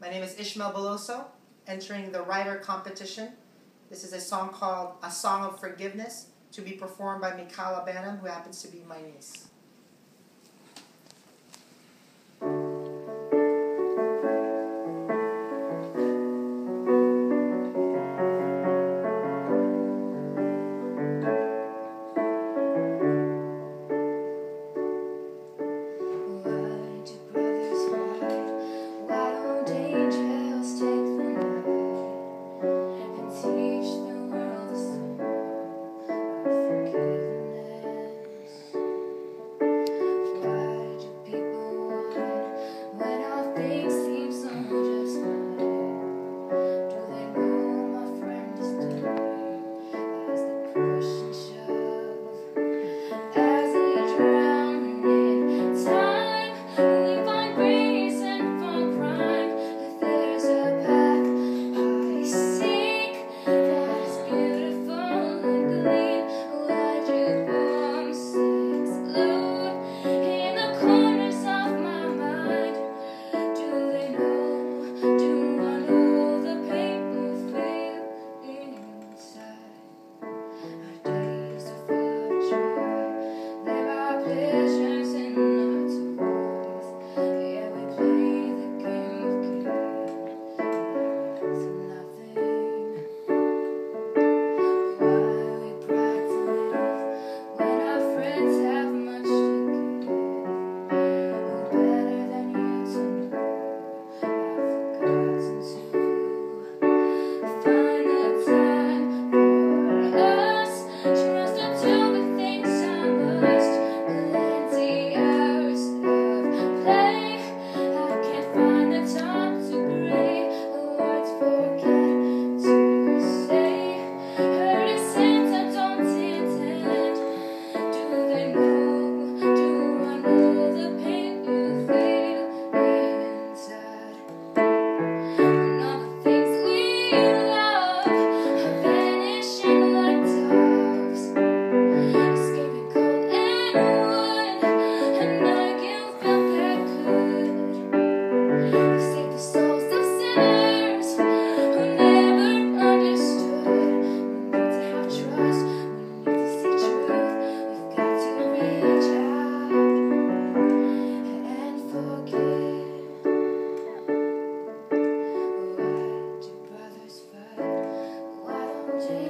My name is Ismael Beloso, entering the writer competition. This is a song called A Song of Forgiveness to be performed by Mikala Banham, who happens to be my niece. Save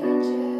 changes.